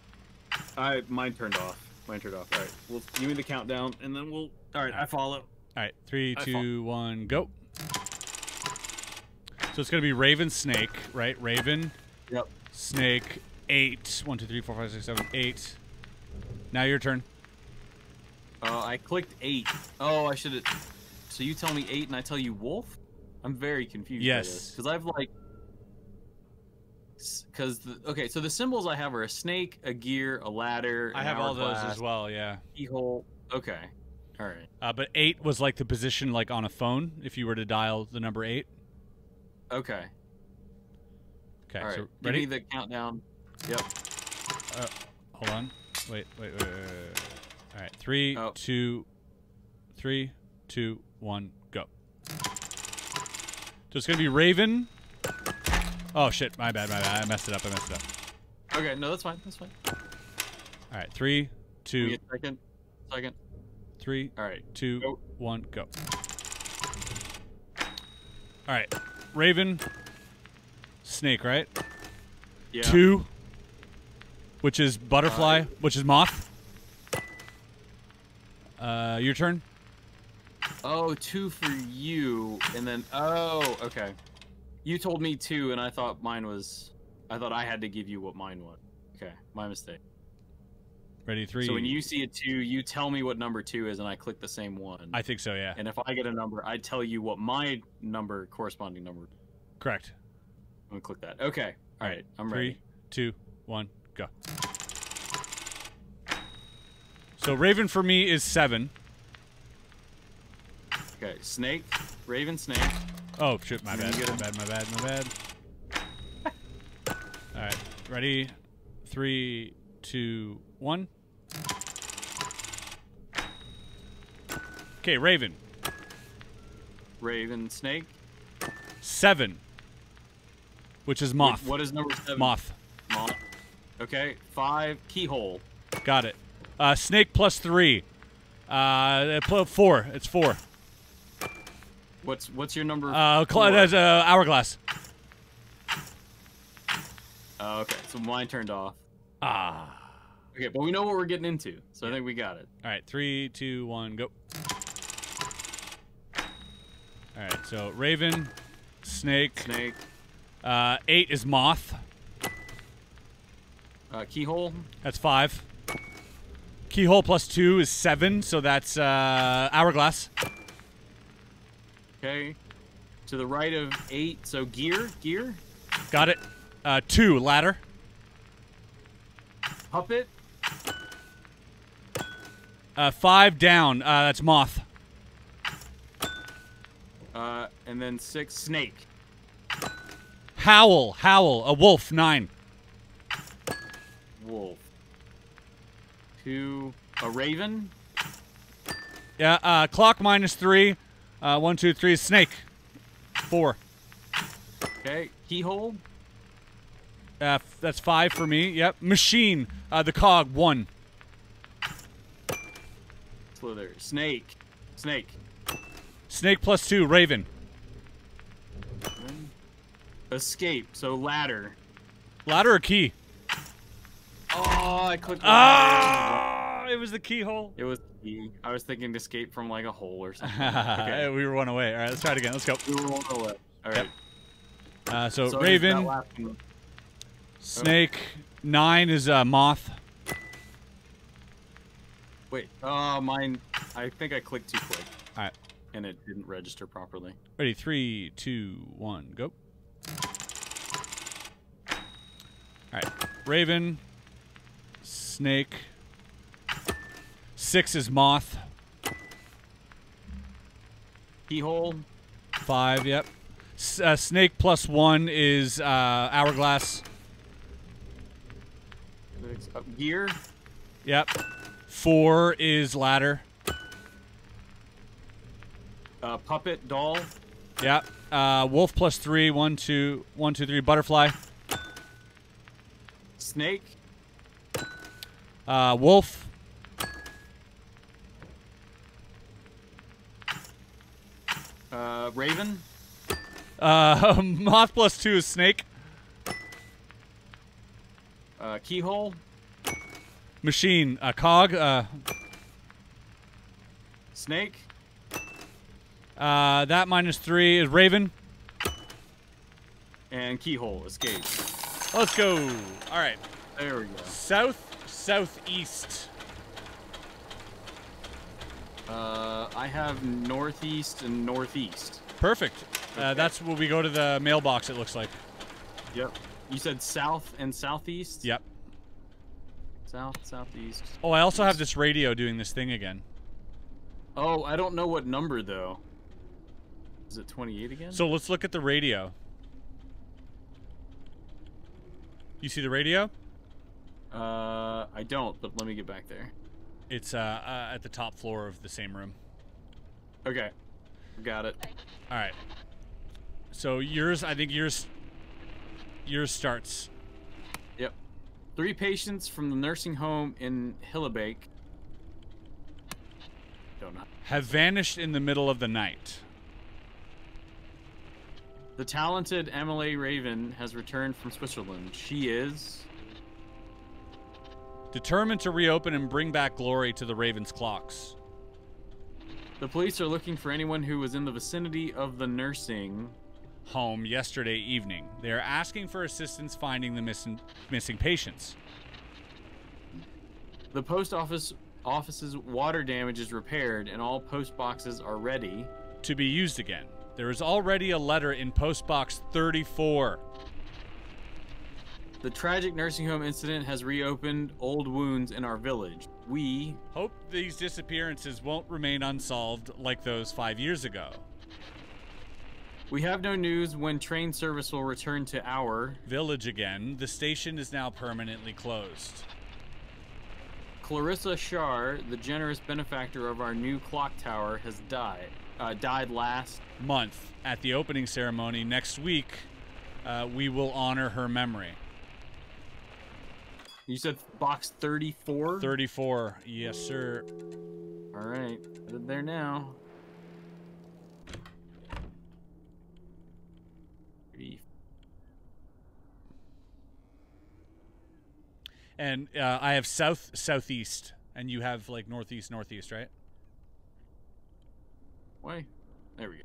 I mine turned off. Mine turned off. All right. Well, give me the countdown, and then we'll. All right. I follow. All right, three, two, one, go. So it's gonna be Raven Snake, right? Raven Yep. Snake eight. One, two, three, four, five, six, seven, eight. Now your turn. Uh, I clicked eight. Oh, I should have. So you tell me eight, and I tell you wolf. I'm very confused. Yes. Because I've like. Because the okay, so the symbols I have are a snake, a gear, a ladder. I have all those as well. Yeah. Keyhole. Okay. All right. Uh, but eight was like the position like on a phone if you were to dial the number eight. Okay. Okay. All right. So Give ready? me the countdown. Yep. Hold on. Wait, wait, wait, wait, wait. All right. Three, Oh. two, three, two, one, go. So it's gonna be Raven. Oh shit! My bad, my bad. I messed it up. I messed it up. Okay. No, that's fine. That's fine. All right. Three, two, second. Second. three, All right. two, Go. one, go. All right. Raven. Snake, right? Yeah. Two. Which is butterfly, Uh, which is moth. Uh, your turn. Oh, two for you, and then oh, okay. You told me two, and I thought mine was. I thought I had to give you what mine was. Okay, my mistake. Ready? Three. So when you see a two, you tell me what number two is, and I click the same one. I think so. Yeah. and if I get a number, I tell you what my number, corresponding number. Correct. I'm gonna click that. Okay. All right, I'm Three, ready. two, one, go. So Raven for me is seven. Okay, snake, raven, snake. Oh shit! My bad. My bad. My bad. My bad. All right. Ready? Three, two, one. Okay, Raven. Raven, snake. Seven. Which is moth. What is number seven? Moth. Moth. Okay, five. Keyhole. Got it. Uh, snake plus three. Uh, four. It's four. What's what's your number? Uh, four? that's uh, hourglass. Oh, okay, so mine turned off. Ah. Okay, but we know what we're getting into, so I think we got it. All right, three, two, one, go. All right, so Raven, Snake. Snake, Uh, eight is Moth. uh, keyhole, That's five. Keyhole plus two is seven, so that's uh, hourglass. okay. To the right of eight, so gear, gear, Got it. Uh, two ladder. puppet, Uh, five down. Uh, that's Moth. uh, and then six, snake. Howl, howl, a wolf. Nine. Wolf. Two, a raven, Yeah. Uh, clock minus three. Uh, one, two, three. Snake. Four. okay. Keyhole, Uh, that's five for me. Yep. Machine. Uh, the cog. One. slither, snake, snake. Snake plus two. Raven. Escape, so ladder. Ladder or key? Oh, I clicked. the Ah! It was the keyhole. It was key. I was thinking to escape from like a hole or something. okay. we were one away. All right, let's try it again. Let's go. We were on the left. All right. Uh, so, So Raven, last one- Snake. Nine is uh, Moth. Wait. Oh, mine. I think I clicked too quick. All right. And it didn't register properly. Ready? Three, two, one, go. All right. Raven. Snake. Six is Moth. Keyhole. Five. Yep. S- uh, snake plus one is uh, Hourglass. six, uh, gear. Yep. Four is Ladder. Uh, puppet. Doll. Yep. Uh, wolf plus three. One, two, one, two, three. Butterfly. Snake. Uh, wolf. Uh, raven. Uh, moth plus two is snake. Uh, keyhole. Machine. Uh, cog. Uh, Snake. uh, that minus three is Raven. And keyhole. Escape. Let's go. All right. There we go. South, southeast. Uh, I have northeast and northeast. Perfect. Uh, that's where we go to the mailbox, it looks like. Yep. You said south and southeast? Yep. South, southeast. Oh, I also have this radio doing this thing again. Oh, I don't know what number though. Is it 28 again? So let's look at the radio. You see the radio? Uh, I don't, but let me get back there. It's uh, uh, at the top floor of the same room. Okay. Got it. All right. So yours, I think yours, yours starts. Yep. Three patients from the nursing home in Hillebake. Don't know. Have vanished in the middle of the night. The talented Emily Raven has returned from Switzerland. She is. Determined to reopen and bring back glory to the Ravens clocks. The police are looking for anyone who was in the vicinity of the nursing. Home yesterday evening. They are asking for assistance finding the missing missing patients. The post office office's water damage is repaired and all post boxes are ready. to be used again. There is already a letter in Post Box 34. The tragic nursing home incident has reopened old wounds in our village. We, Hope these disappearances won't remain unsolved like those five years ago. we have no news when train service will return to our Village again. The station is now permanently closed. Clarissa Shar, the generous benefactor of our new clock tower, has died. Uh, died last. Month at the opening ceremony next week, uh, we will honor her memory. You said box 34? 34. Yes, sir. All right, there now. And uh, I have south southeast, and you have like northeast northeast, right? Why? There we go.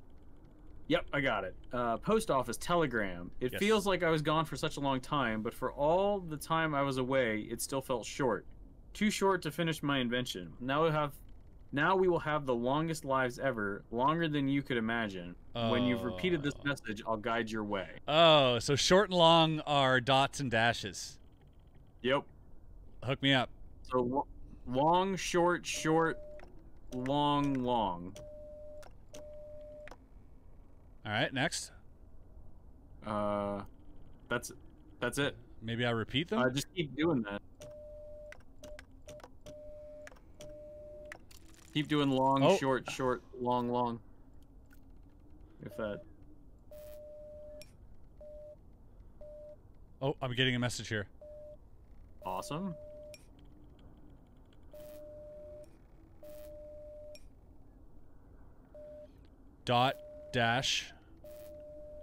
Yep, I got it. Uh, post office telegram. It Yes. feels like I was gone for such a long time, but for all the time I was away, it still felt short. Too short to finish my invention. Now we have, now we will have the longest lives ever, longer than you could imagine. When you've repeated this Oh. message, I'll guide your way. Oh, so short and long are dots and dashes. Yep. Hook me up. So long, short, short, long, long. All right, next. Uh, that's that's it. Maybe I repeat them. Uh, just keep doing that. Keep doing long, Oh. short, short, long, long. If that. oh, I'm getting a message here. Awesome. Dot dash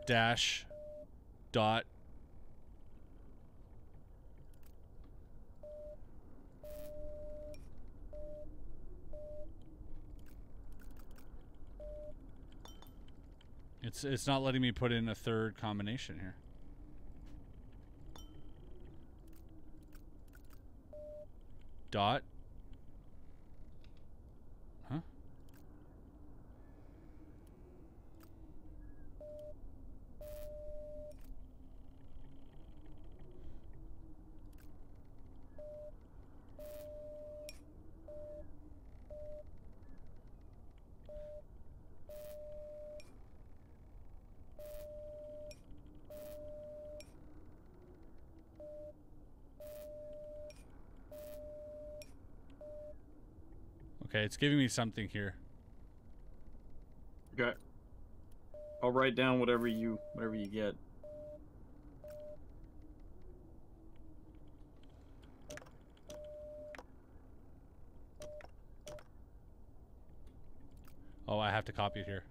dash dot It's it's not letting me put in a third combination here. Dot. It's giving me something here. Okay. I'll write down whatever you whatever you get. Oh, I have to copy it here.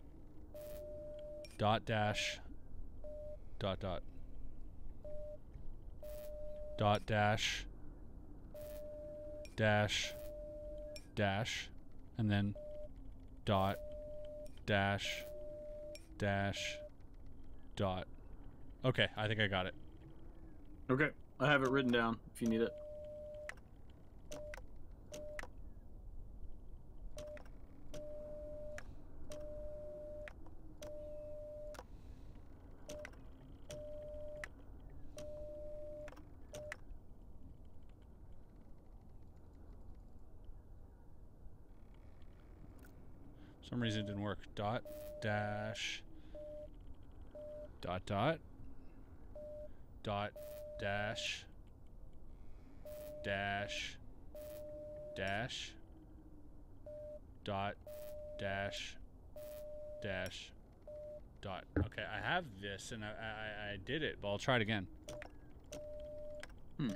Dot dash. Dot dot. Dot dash. dash dash and then dot dash dash dot. Okay, I think I got it. Okay, I have it written down if you need it. Some reason it didn't work. Dot dash dot dot dot dash dash dash dot dash dash dot. Okay, I have this and I, I, I did it, but I'll try it again. Hmm.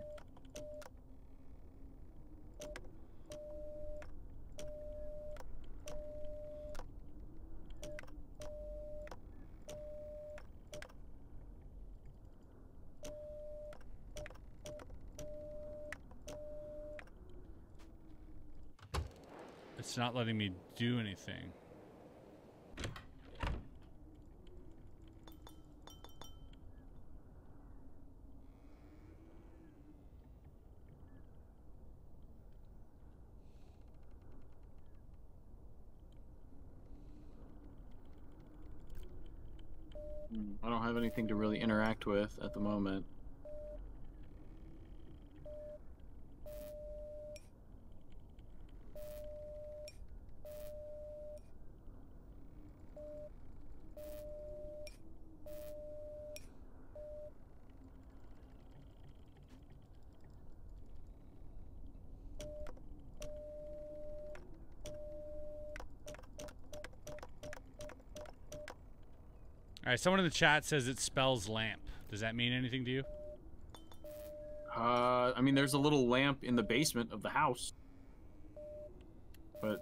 It's not letting me do anything. I don't have anything to really interact with at the moment. Right, someone in the chat says it spells lamp. Does that mean anything to you? Uh, I mean, there's a little lamp in the basement of the house, but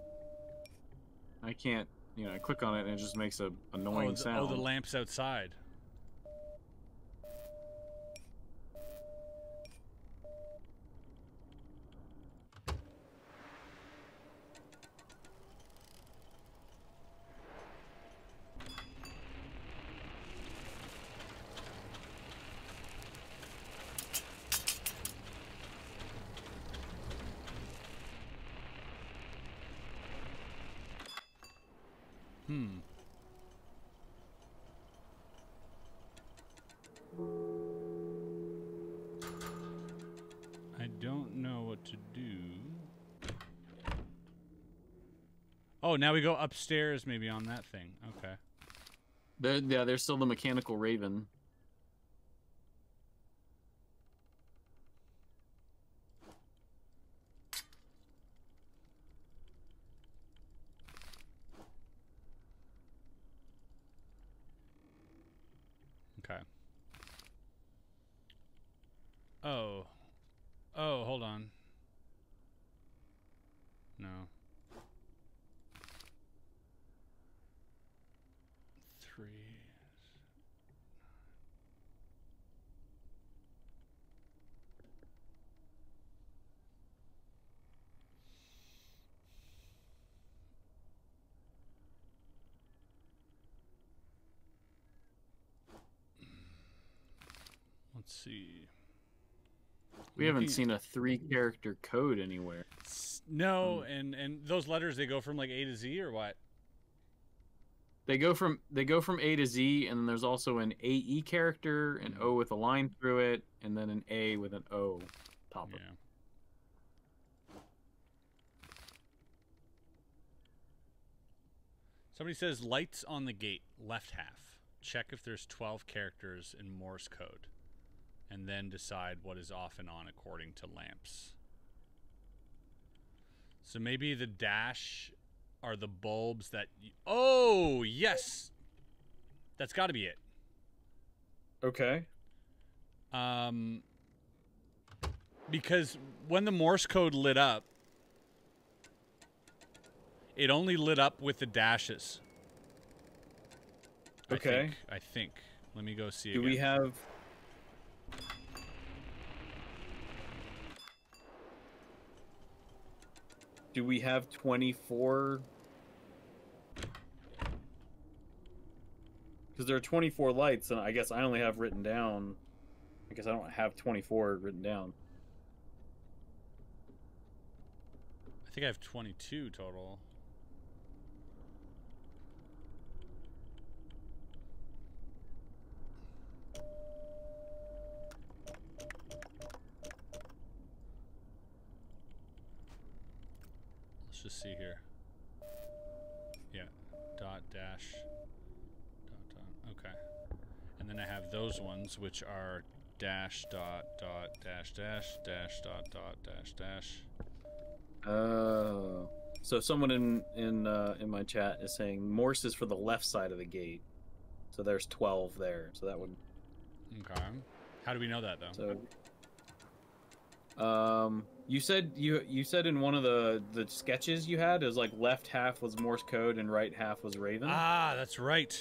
I can't. You know, I click on it and it just makes a annoying oh, the, sound. oh, the lamp's outside. Oh, now we go upstairs maybe on that thing. Okay. Yeah, there's still the mechanical raven. Okay. Oh. Oh, hold on. No. Three. Let's see. We haven't seen a three-character code anywhere. No, Hmm. and and those letters they go from like A to Z or what? They go from they go from A to Z, and then there's also an AE character, an O with a line through it, and then an A with an O top of it. Somebody says lights on the gate, left half. Check if there's 12 characters in Morse code, and then decide what is off and on according to lamps. So maybe the dash are the bulbs that. Oh, yes! That's got to be it. Okay. Um, because when the Morse code lit up, it only lit up with the dashes. I Okay. think, I think. Let me go see. Do again. we have? Do we have 24? Because there are 24 lights, and I guess I only have written down. I guess I don't have 24 written down. I think I have 22 total. Let's just see here. Yeah, dot dash dot dot. Okay, and then I have which are dash dot dot dash dash dash dot dot dash dash. Oh. So someone in in uh, in my chat is saying Morse is for the left side of the gate. So there's 12 there. So that would Okay. How do we know that though? so um you said you you said in one of the the sketches you had is like left half was Morse code and right half was Raven. Ah, that's right.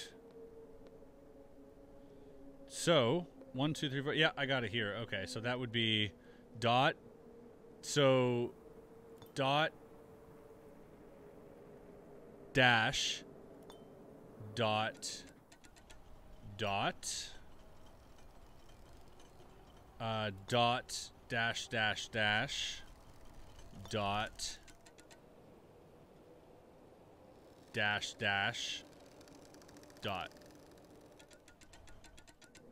So one, two, three, four. Yeah, I got it here. Okay, so that would be dot. So dot dash dot dot uh, dot dash dash dash dot dash dash dot.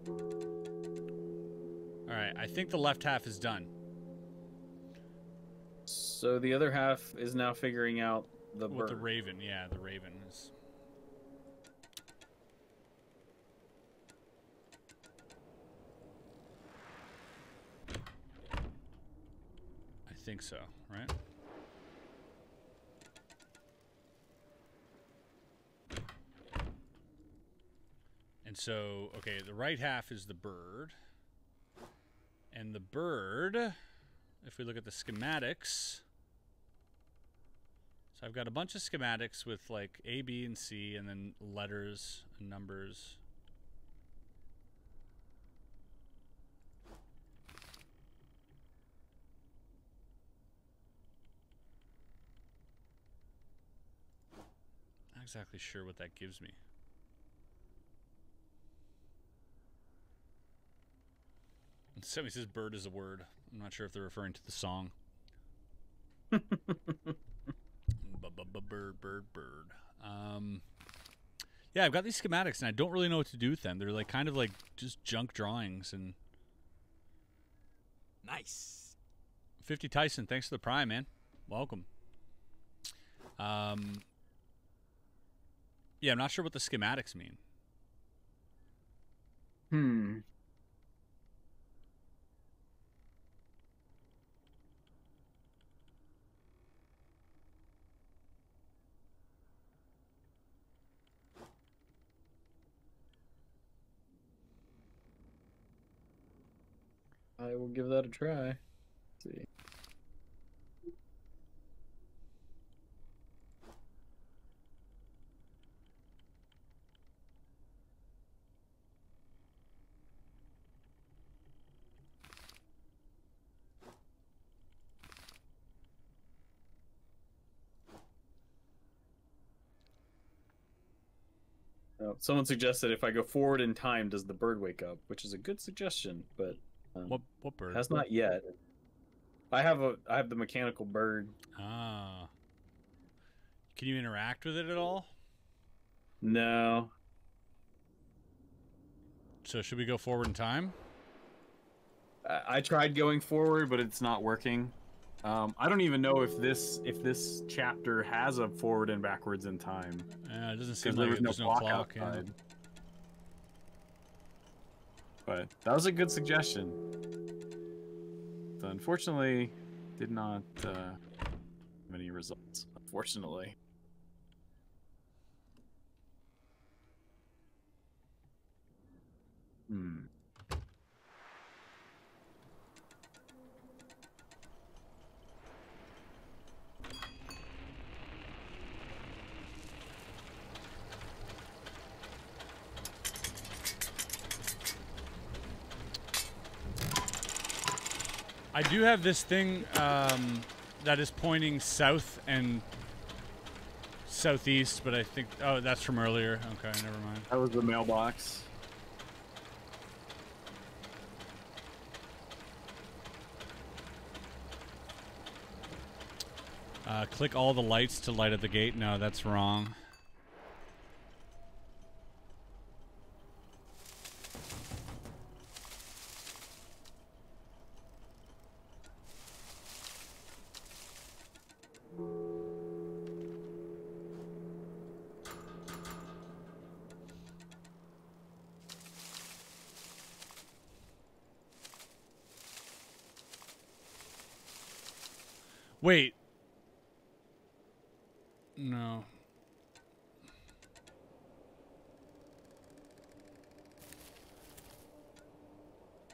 All right, I think the left half is done. So the other half is now figuring out the bird. With the raven, yeah, the raven is. I think so, right? And so, okay, the right half is the bird. And the bird, if we look at the schematics, so I've got a bunch of schematics with like A, B, and C, and then letters and numbers. Not exactly sure what that gives me. Somebody says bird is a word. I'm not sure if they're referring to the song. Bird, bird, bird. Um, yeah, I've got these schematics and I don't really know what to do with them. They're like kind of like just junk drawings. And Nice. 50 Tyson, thanks for the prime, man. Welcome. Um, yeah, I'm not sure what the schematics mean. Hmm. I will give that a try. Let's see. Someone suggested if I go forward in time, does the bird wake up? Which is a good suggestion, but um, What what bird? has not yet. I have a I have the mechanical bird. Ah. Can you interact with it at all? No, So should we go forward in time? I, I tried going forward, but it's not working. Um, I don't even know if this if this chapter has a forward and backwards in time Yeah, it doesn't seem there like was it. no there's no clock, clock. yeah. But that was a good suggestion. But unfortunately, did not uh, have any results. Unfortunately. Hmm. I do have this thing. Um, that is pointing south and southeast, but I think oh that's from earlier. Okay, never mind. That was the mailbox. Uh, click all the lights to light up the gate. No, that's wrong.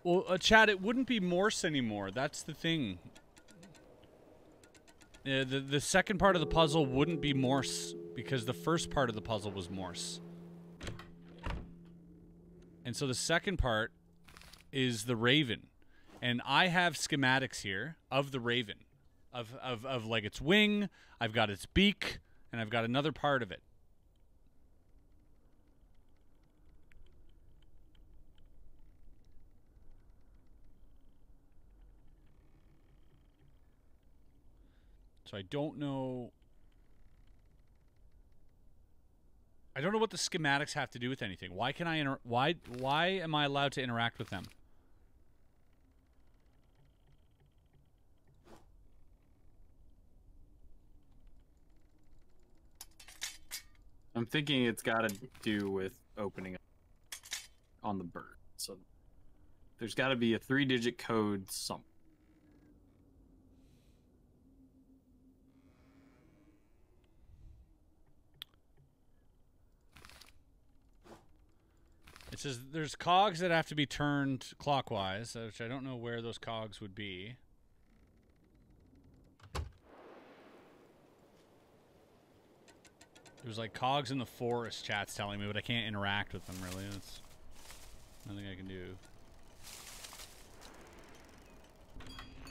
Well, uh, Chad, it wouldn't be Morse anymore. That's the thing. The the second part of the puzzle wouldn't be Morse because the first part of the puzzle was Morse. And so the second part is the Raven. And I have schematics here of the Raven. Of, of, of like its wing, I've got its beak, and I've got another part of it. So I don't know. I don't know what the schematics have to do with anything. Why can I inter- why why am I allowed to interact with them? I'm thinking it's got to do with opening up on the bird. So there's got to be a three-digit code somewhere. It says there's cogs that have to be turned clockwise, uh, which I don't know where those cogs would be. There's like cogs in the forest, chat's telling me, but I can't interact with them really. That's nothing I can do.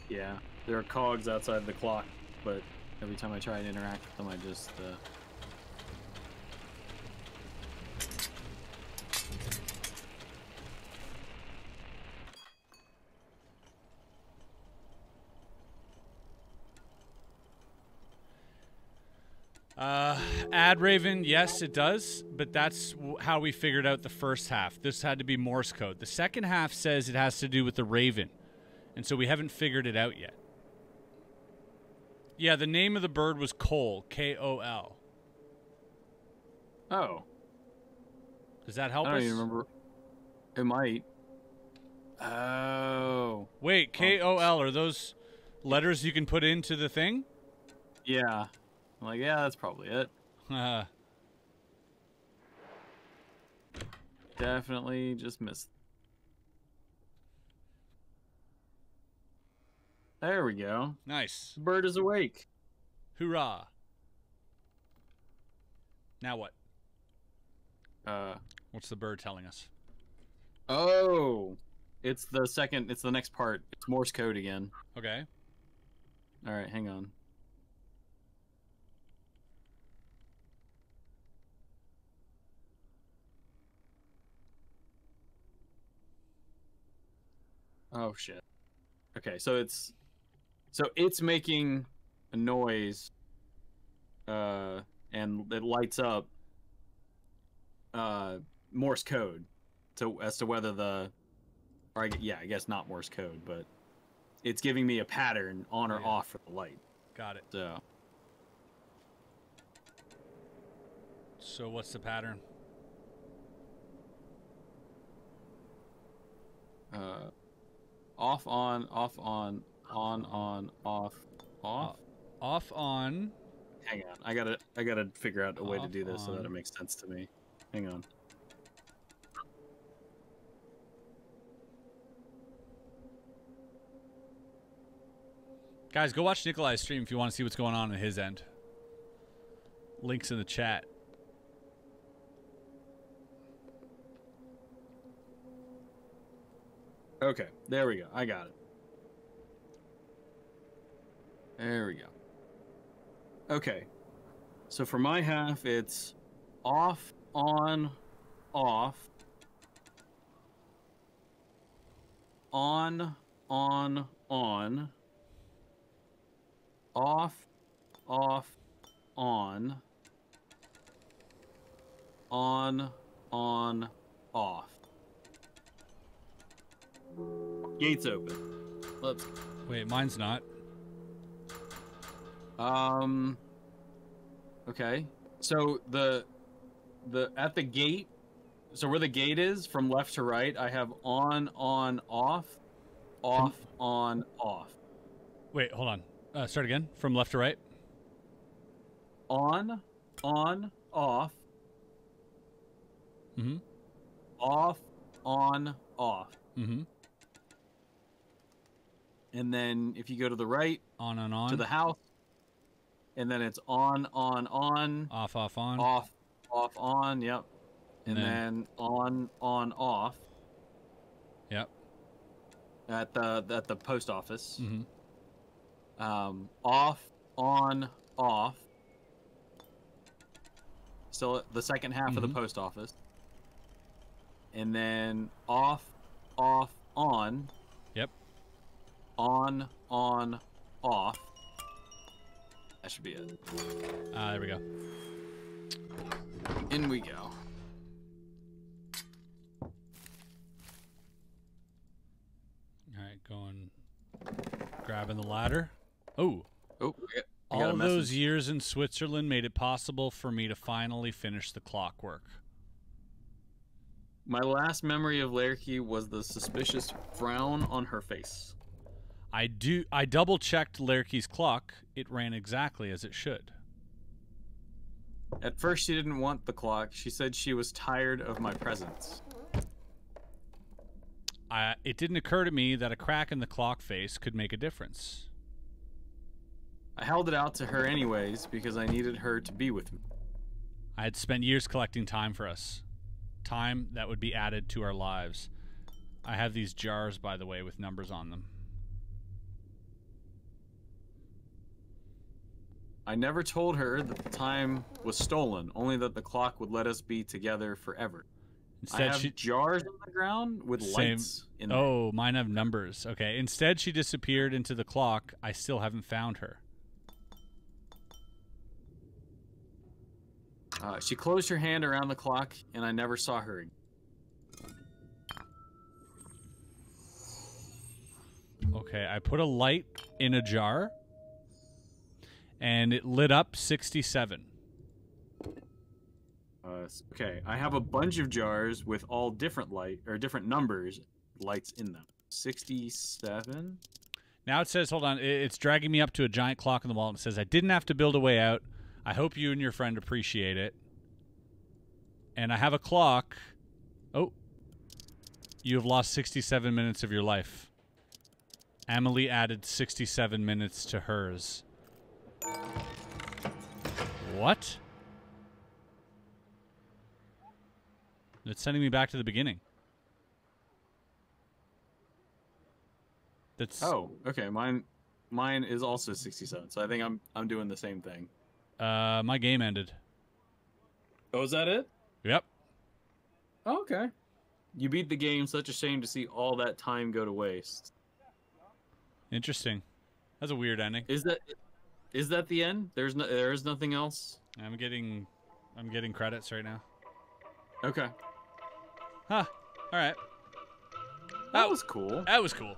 Yeah, there are cogs outside the clock, but every time I try and interact with them, I just uh, Uh, ad Raven, yes, it does, but that's w- how we figured out the first half. This had to be Morse code. The second half says it has to do with the Raven, and so we haven't figured it out yet. Yeah, the name of the bird was Kol, K O L. Oh, Does that help I don't us? even remember. It might. Oh, Wait, K O L are those letters you can put into the thing? yeah. I'm like, yeah, that's probably it. Uh, Definitely just missed. There we go. nice. The bird is awake. Hoorah. Now what? Uh What's the bird telling us? oh, it's the second. It's the next part. It's Morse code again. Okay. All right, hang on. Oh shit. Okay, so it's so it's making a noise uh and it lights up uh Morse code to as to whether the or I, yeah, I guess not Morse code, but it's giving me a pattern on or Yeah. off for the light. Got it. So So what's the pattern? uh off on off on on on off off. Uh, off on. Hang on. I gotta I gotta figure out a way to do this so that it makes sense to me. Hang on. Guys, go watch Nikolai's stream if you want to see what's going on in his end. Links in the chat. Okay, there we go. I got it. There we go. Okay. So for my half, it's off, on, off, on, on, on, off, off, on, on, on, off. Gates open. Let's. Wait, mine's not. Um. Okay. So the the at the gate. So where the gate is from left to right, I have on, on, off, off, on, off, Wait, hold on. Uh, start again. From left to right. on, on, off, Mm-hmm. off, on, off, Mm-hmm. And then if you go to the right On and on. to the house, and then it's on, on, on, off, off, on. off, off, on. Yep. And And then- then on, on, off Yep. at the at the post office. Mm-hmm. um, off, on, off. Still the second half of the Mhm. post office. And then off, off, on. On, on, off. That should be it. Ah, there we go. In we go. All right, going, grabbing the ladder. Oh, Oh, I all those years in Switzerland made it possible for me to finally finish the clockwork. My last memory of Lerky was the suspicious frown on her face. I do. I double checked Lerky's clock. It ran exactly as it should. At first, she didn't want the clock. She said she was tired of my presence. I, it didn't occur to me that a crack in the clock face could make a difference. I held it out to her anyways because I needed her to be with me. I had spent years collecting time for us. Time that would be added to our lives. I have these jars, by the way, with numbers on them. I never told her that the time was stolen, only that the clock would let us be together forever. I Instead, have she. jars on the ground with Same. lights in them. Oh, mine have numbers. Okay. Instead, she disappeared into the clock. I still haven't found her. Uh, she closed her hand around the clock, and I never saw her again. Okay, I put a light in a jar and it lit up 67. Uh, okay, I have a bunch of jars with all different light or different numbers, lights in them. Sixty-seven. Now it says, hold on, it's dragging me up to a giant clock on the wall and it says, I didn't have to build a way out. I hope you and your friend appreciate it. And I have a clock. Oh, you have lost 67 minutes of your life. Emily added 67 minutes to hers. What? It's sending me back to the beginning. That's Oh, okay. Mine, mine is also sixty-seven. So I think I'm I'm doing the same thing. uh my game ended. Oh, is that it? Yep. Oh, okay. You beat the game. Such a shame to see all that time go to waste. Interesting. That's a weird ending. Is that is that the end? There's no there is nothing else. I'm getting I'm getting credits right now. Okay, Huh. All right. that Oh. was cool. That was cool.